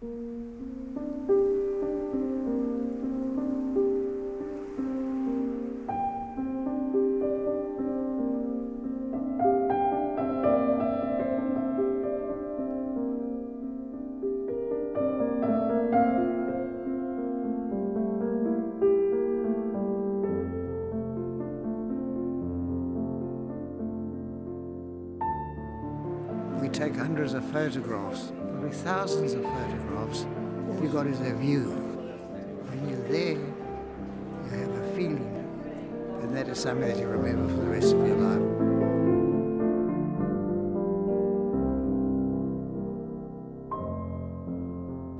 We take hundreds of photographs, probably thousands of photographs. All you got is a view. When you're there, you have a feeling, and that is something that you remember for the rest of your life.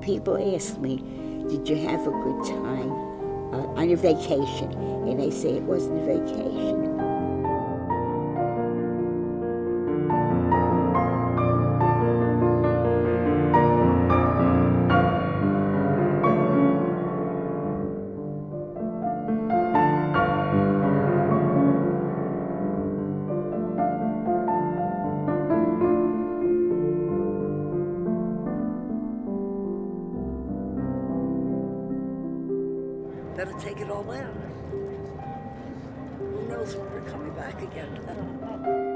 People ask me, did you have a good time on your vacation? And I say it wasn't a vacation. Better take it all in. Who knows when we're coming back again?